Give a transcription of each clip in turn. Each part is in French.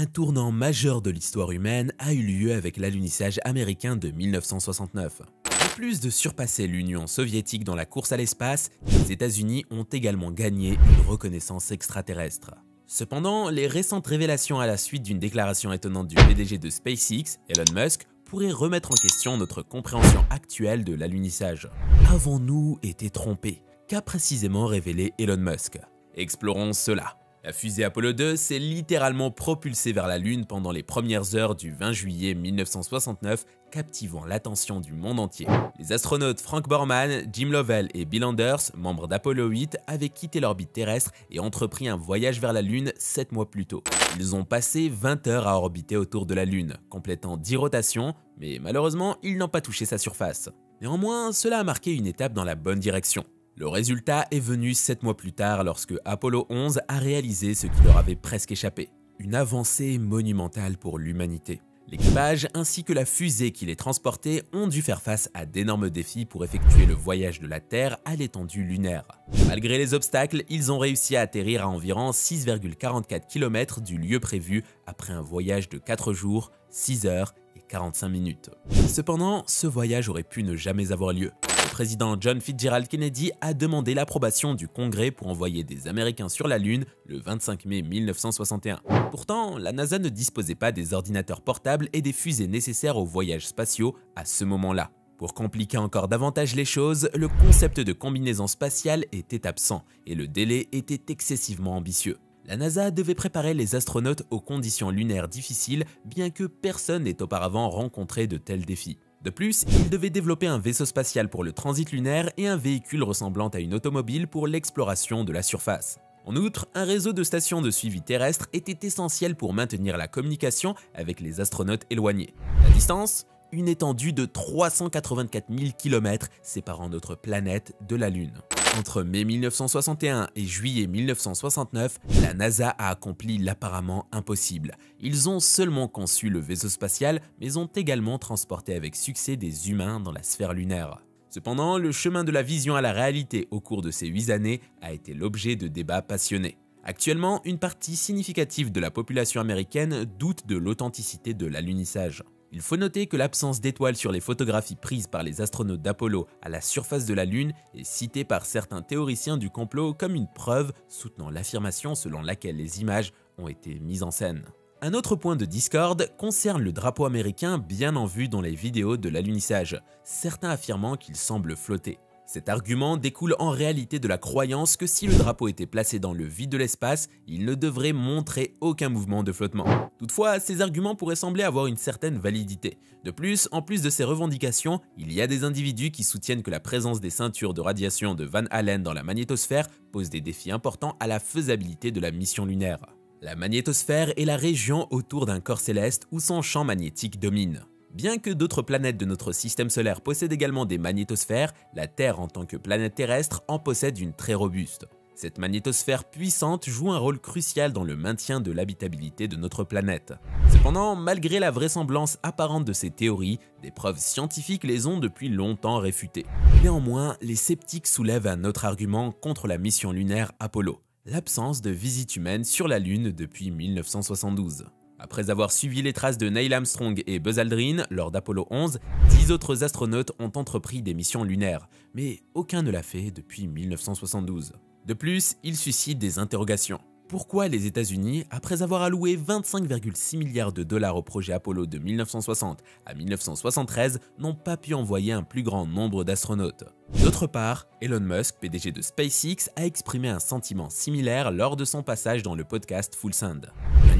un tournant majeur de l'histoire humaine a eu lieu avec l'alunissage américain de 1969. En plus de surpasser l'Union soviétique dans la course à l'espace, les États-Unis ont également gagné une reconnaissance extraterrestre. Cependant, les récentes révélations à la suite d'une déclaration étonnante du PDG de SpaceX, Elon Musk, pourraient remettre en question notre compréhension actuelle de l'alunissage. Avons-nous été trompés? Qu'a précisément révélé Elon Musk? Explorons cela. La fusée Apollo 2 s'est littéralement propulsée vers la Lune pendant les premières heures du 20 juillet 1969, captivant l'attention du monde entier. Les astronautes Frank Borman, Jim Lovell et Bill Anders, membres d'Apollo 8, avaient quitté l'orbite terrestre et entrepris un voyage vers la Lune 7 mois plus tôt. Ils ont passé 20 heures à orbiter autour de la Lune, complétant 10 rotations, mais malheureusement, ils n'ont pas touché sa surface. Néanmoins, cela a marqué une étape dans la bonne direction. Le résultat est venu 7 mois plus tard lorsque Apollo 11 a réalisé ce qui leur avait presque échappé. Une avancée monumentale pour l'humanité. L'équipage ainsi que la fusée qui les transportait ont dû faire face à d'énormes défis pour effectuer le voyage de la Terre à l'étendue lunaire. Malgré les obstacles, ils ont réussi à atterrir à environ 6,44 km du lieu prévu après un voyage de 4 jours, 6 heures et 45 minutes. Cependant, ce voyage aurait pu ne jamais avoir lieu président John Fitzgerald Kennedy a demandé l'approbation du Congrès pour envoyer des Américains sur la Lune le 25 mai 1961. Pourtant, la NASA ne disposait pas des ordinateurs portables et des fusées nécessaires aux voyages spatiaux à ce moment-là. Pour compliquer encore davantage les choses, le concept de combinaison spatiale était absent et le délai était excessivement ambitieux. La NASA devait préparer les astronautes aux conditions lunaires difficiles, bien que personne n'ait auparavant rencontré de tels défis. De plus, il devait développer un vaisseau spatial pour le transit lunaire et un véhicule ressemblant à une automobile pour l'exploration de la surface. En outre, un réseau de stations de suivi terrestre était essentiel pour maintenir la communication avec les astronautes éloignés. La distance Une étendue de 384 000 km séparant notre planète de la Lune. Entre mai 1961 et juillet 1969, la NASA a accompli l'apparemment impossible. Ils ont seulement conçu le vaisseau spatial, mais ont également transporté avec succès des humains dans la sphère lunaire. Cependant, le chemin de la vision à la réalité au cours de ces huit années a été l'objet de débats passionnés. Actuellement, une partie significative de la population américaine doute de l'authenticité de l'alunissage. Il faut noter que l'absence d'étoiles sur les photographies prises par les astronautes d'Apollo à la surface de la Lune est citée par certains théoriciens du complot comme une preuve soutenant l'affirmation selon laquelle les images ont été mises en scène. Un autre point de discorde concerne le drapeau américain bien en vue dans les vidéos de l'alunissage, certains affirmant qu'il semble flotter. Cet argument découle en réalité de la croyance que si le drapeau était placé dans le vide de l'espace, il ne devrait montrer aucun mouvement de flottement. Toutefois, ces arguments pourraient sembler avoir une certaine validité. De plus, en plus de ces revendications, il y a des individus qui soutiennent que la présence des ceintures de radiation de Van Allen dans la magnétosphère pose des défis importants à la faisabilité de la mission lunaire. La magnétosphère est la région autour d'un corps céleste où son champ magnétique domine. Bien que d'autres planètes de notre système solaire possèdent également des magnétosphères, la Terre en tant que planète terrestre en possède une très robuste. Cette magnétosphère puissante joue un rôle crucial dans le maintien de l'habitabilité de notre planète. Cependant, malgré la vraisemblance apparente de ces théories, des preuves scientifiques les ont depuis longtemps réfutées. Néanmoins, les sceptiques soulèvent un autre argument contre la mission lunaire Apollo, l'absence de visite humaine sur la Lune depuis 1972. Après avoir suivi les traces de Neil Armstrong et Buzz Aldrin lors d'Apollo 11, 10 autres astronautes ont entrepris des missions lunaires, mais aucun ne l'a fait depuis 1972. De plus, il suscite des interrogations pourquoi les États-Unis, après avoir alloué 25,6 milliards de dollars au projet Apollo de 1960 à 1973, n'ont pas pu envoyer un plus grand nombre d'astronautes. D'autre part, Elon Musk, PDG de SpaceX, a exprimé un sentiment similaire lors de son passage dans le podcast Full Send.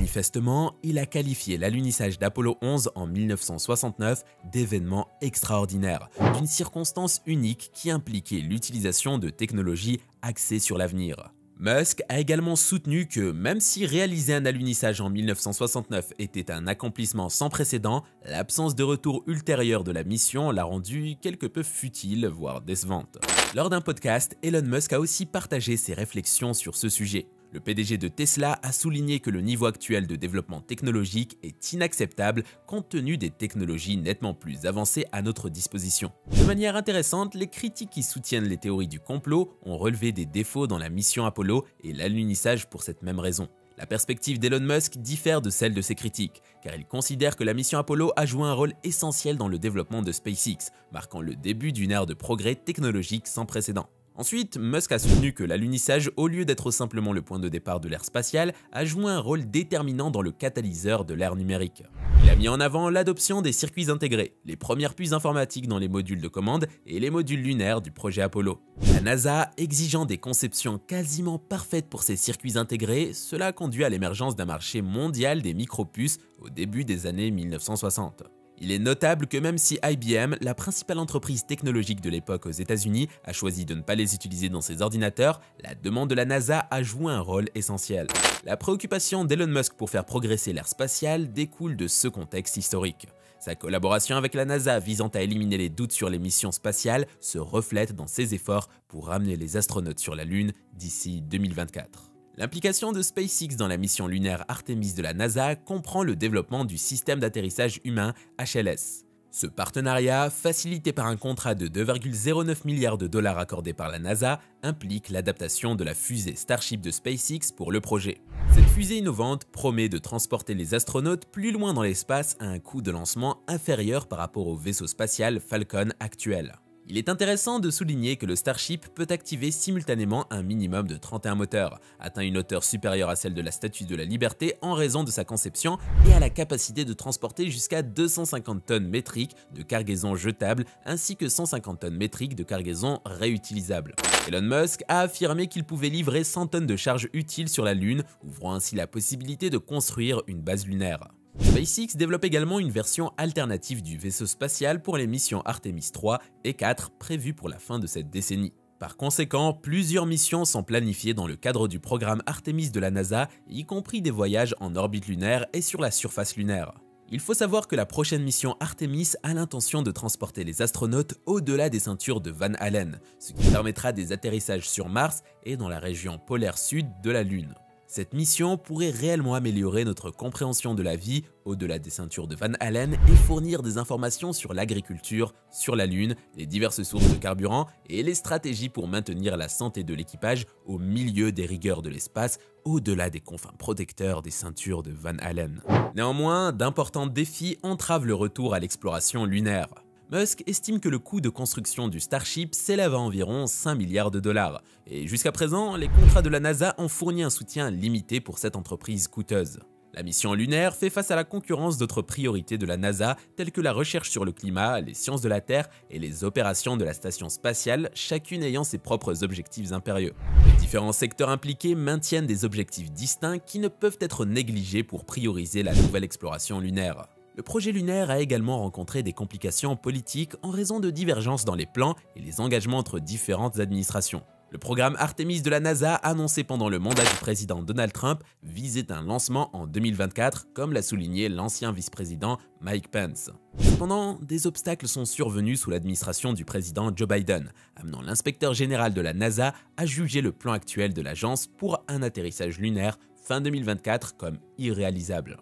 Manifestement, il a qualifié l'alunissage d'Apollo 11 en 1969 d'événement extraordinaire, d'une circonstance unique qui impliquait l'utilisation de technologies axées sur l'avenir. Musk a également soutenu que même si réaliser un alunissage en 1969 était un accomplissement sans précédent, l'absence de retour ultérieur de la mission l'a rendu quelque peu futile, voire décevante. Lors d'un podcast, Elon Musk a aussi partagé ses réflexions sur ce sujet. Le PDG de Tesla a souligné que le niveau actuel de développement technologique est inacceptable compte tenu des technologies nettement plus avancées à notre disposition. De manière intéressante, les critiques qui soutiennent les théories du complot ont relevé des défauts dans la mission Apollo et l'alunissage pour cette même raison. La perspective d'Elon Musk diffère de celle de ses critiques, car il considère que la mission Apollo a joué un rôle essentiel dans le développement de SpaceX, marquant le début d'une ère de progrès technologique sans précédent. Ensuite, Musk a soutenu que l'alunissage, au lieu d'être simplement le point de départ de l'ère spatiale, a joué un rôle déterminant dans le catalyseur de l'ère numérique. Il a mis en avant l'adoption des circuits intégrés, les premières puces informatiques dans les modules de commande et les modules lunaires du projet Apollo. La NASA exigeant des conceptions quasiment parfaites pour ces circuits intégrés, cela a conduit à l'émergence d'un marché mondial des micropuces au début des années 1960. Il est notable que même si IBM, la principale entreprise technologique de l'époque aux États-Unis, a choisi de ne pas les utiliser dans ses ordinateurs, la demande de la NASA a joué un rôle essentiel. La préoccupation d'Elon Musk pour faire progresser l'ère spatiale découle de ce contexte historique. Sa collaboration avec la NASA visant à éliminer les doutes sur les missions spatiales se reflète dans ses efforts pour ramener les astronautes sur la Lune d'ici 2024. L'implication de SpaceX dans la mission lunaire Artemis de la NASA comprend le développement du système d'atterrissage humain HLS. Ce partenariat, facilité par un contrat de 2,09 milliards de dollars accordé par la NASA, implique l'adaptation de la fusée Starship de SpaceX pour le projet. Cette fusée innovante promet de transporter les astronautes plus loin dans l'espace à un coût de lancement inférieur par rapport au vaisseau spatial Falcon actuel. Il est intéressant de souligner que le Starship peut activer simultanément un minimum de 31 moteurs, atteint une hauteur supérieure à celle de la Statue de la Liberté en raison de sa conception et a la capacité de transporter jusqu'à 250 tonnes métriques de cargaison jetable ainsi que 150 tonnes métriques de cargaison réutilisable. Elon Musk a affirmé qu'il pouvait livrer 100 tonnes de charge utiles sur la Lune, ouvrant ainsi la possibilité de construire une base lunaire. SpaceX développe également une version alternative du vaisseau spatial pour les missions Artemis 3 et 4 prévues pour la fin de cette décennie. Par conséquent, plusieurs missions sont planifiées dans le cadre du programme Artemis de la NASA, y compris des voyages en orbite lunaire et sur la surface lunaire. Il faut savoir que la prochaine mission Artemis a l'intention de transporter les astronautes au-delà des ceintures de Van Allen, ce qui permettra des atterrissages sur Mars et dans la région polaire sud de la Lune. Cette mission pourrait réellement améliorer notre compréhension de la vie au-delà des ceintures de Van Allen et fournir des informations sur l'agriculture, sur la Lune, les diverses sources de carburant et les stratégies pour maintenir la santé de l'équipage au milieu des rigueurs de l'espace au-delà des confins protecteurs des ceintures de Van Allen. Néanmoins, d'importants défis entravent le retour à l'exploration lunaire. Musk estime que le coût de construction du Starship s'élève à environ 5 milliards de dollars, et jusqu'à présent, les contrats de la NASA ont fourni un soutien limité pour cette entreprise coûteuse. La mission lunaire fait face à la concurrence d'autres priorités de la NASA telles que la recherche sur le climat, les sciences de la Terre et les opérations de la station spatiale, chacune ayant ses propres objectifs impérieux. Les différents secteurs impliqués maintiennent des objectifs distincts qui ne peuvent être négligés pour prioriser la nouvelle exploration lunaire. Le projet lunaire a également rencontré des complications politiques en raison de divergences dans les plans et les engagements entre différentes administrations. Le programme Artemis de la NASA, annoncé pendant le mandat du président Donald Trump, visait un lancement en 2024, comme l'a souligné l'ancien vice-président Mike Pence. Cependant, des obstacles sont survenus sous l'administration du président Joe Biden, amenant l'inspecteur général de la NASA à juger le plan actuel de l'agence pour un atterrissage lunaire fin 2024 comme irréalisable.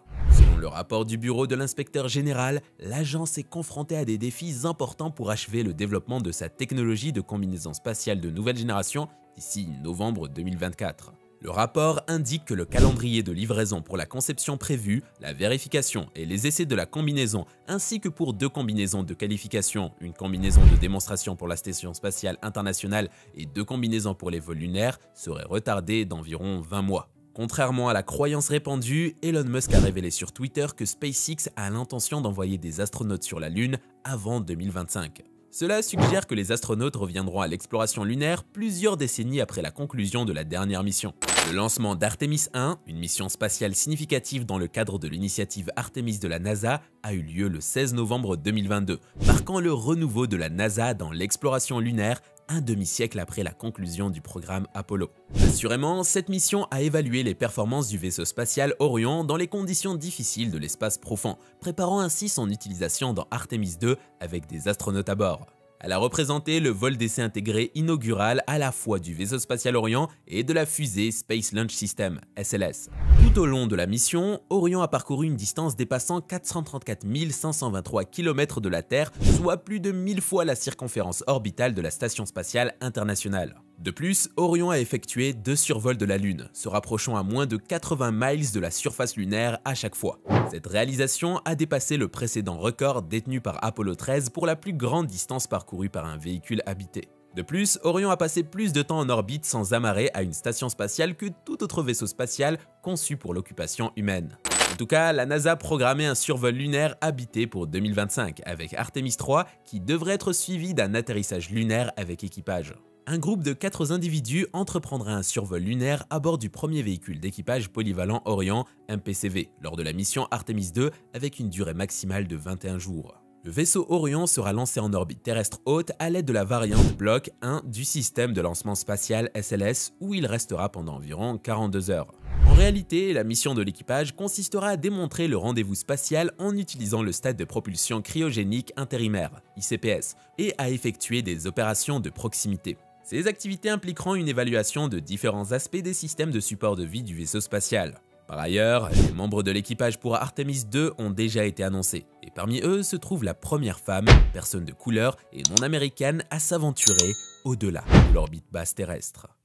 Selon le rapport du bureau de l'inspecteur général, l'agence est confrontée à des défis importants pour achever le développement de sa technologie de combinaison spatiale de nouvelle génération d'ici novembre 2024. Le rapport indique que le calendrier de livraison pour la conception prévue, la vérification et les essais de la combinaison, ainsi que pour deux combinaisons de qualification, une combinaison de démonstration pour la Station spatiale internationale et deux combinaisons pour les vols lunaires, seraient retardés d'environ 20 mois. Contrairement à la croyance répandue, Elon Musk a révélé sur Twitter que SpaceX a l'intention d'envoyer des astronautes sur la Lune avant 2025. Cela suggère que les astronautes reviendront à l'exploration lunaire plusieurs décennies après la conclusion de la dernière mission. Le lancement d'Artemis 1, une mission spatiale significative dans le cadre de l'initiative Artemis de la NASA, a eu lieu le 16 novembre 2022, marquant le renouveau de la NASA dans l'exploration lunaire un demi-siècle après la conclusion du programme Apollo. Assurément, cette mission a évalué les performances du vaisseau spatial Orion dans les conditions difficiles de l'espace profond, préparant ainsi son utilisation dans Artemis 2 avec des astronautes à bord. Elle a représenté le vol d'essai intégré inaugural à la fois du vaisseau spatial Orion et de la fusée Space Launch System, SLS. Tout au long de la mission, Orion a parcouru une distance dépassant 434 523 km de la Terre, soit plus de 1000 fois la circonférence orbitale de la Station spatiale internationale. De plus, Orion a effectué deux survols de la Lune, se rapprochant à moins de 80 miles de la surface lunaire à chaque fois. Cette réalisation a dépassé le précédent record détenu par Apollo 13 pour la plus grande distance parcourue par un véhicule habité. De plus, Orion a passé plus de temps en orbite sans amarrer à une station spatiale que tout autre vaisseau spatial conçu pour l'occupation humaine. En tout cas, la NASA programmait un survol lunaire habité pour 2025 avec Artemis 3 qui devrait être suivi d'un atterrissage lunaire avec équipage. Un groupe de 4 individus entreprendra un survol lunaire à bord du premier véhicule d'équipage polyvalent Orion MPCV lors de la mission Artemis 2 avec une durée maximale de 21 jours. Le vaisseau Orion sera lancé en orbite terrestre haute à l'aide de la variante Block 1 du système de lancement spatial SLS où il restera pendant environ 42 heures. En réalité, la mission de l'équipage consistera à démontrer le rendez-vous spatial en utilisant le stade de propulsion cryogénique intérimaire, ICPS, et à effectuer des opérations de proximité. Ces activités impliqueront une évaluation de différents aspects des systèmes de support de vie du vaisseau spatial. Par ailleurs, les membres de l'équipage pour Artemis 2 ont déjà été annoncés, et parmi eux se trouve la première femme, personne de couleur et non américaine, à s'aventurer au-delà de l'orbite basse terrestre.